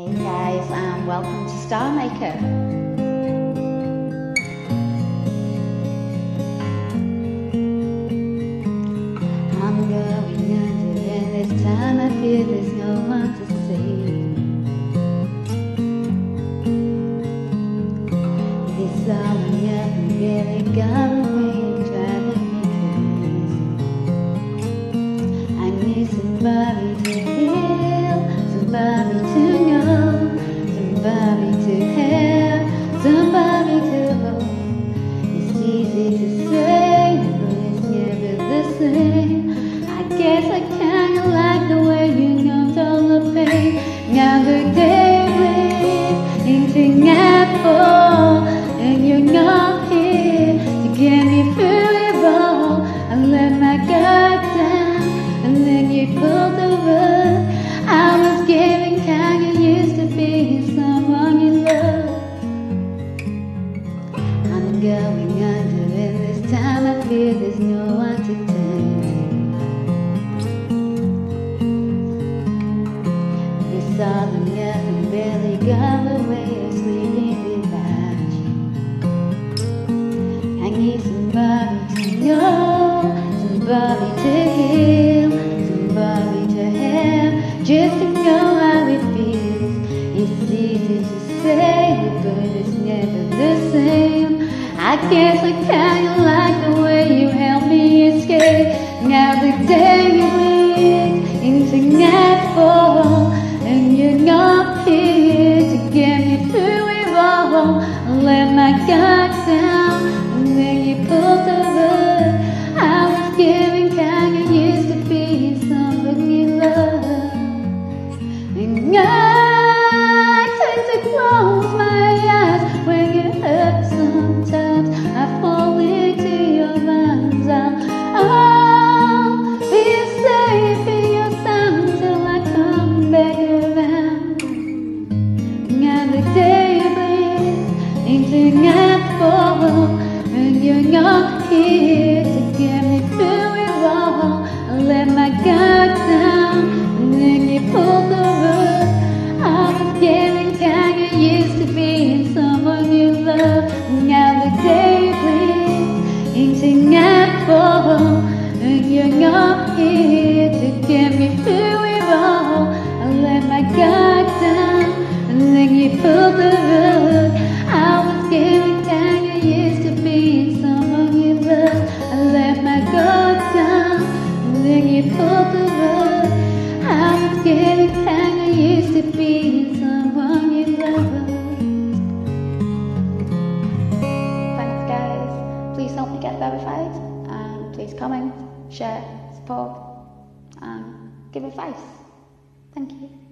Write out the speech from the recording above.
Hey guys, and welcome to Star Maker. I'm going under, and this time I there's no one to save. This really got driving me crazy. I need somebody easy to say, but it's never the same. I guess I there's no one to turn to. This all or nothing barely got away, sleeping without you. I need somebody to know, somebody to heal, somebody to have, just to know how it feels. It's easy to say, but it's never the same. I guess I kinda like the way you you're not here to get me. I let my guard down, and then you pulled the rug. I was getting kinda used to being someone you love. Now the day bleeds into nightfall, I used to being someone you love. Please help me get verified. And please comment, share, support, and give advice. Thank you.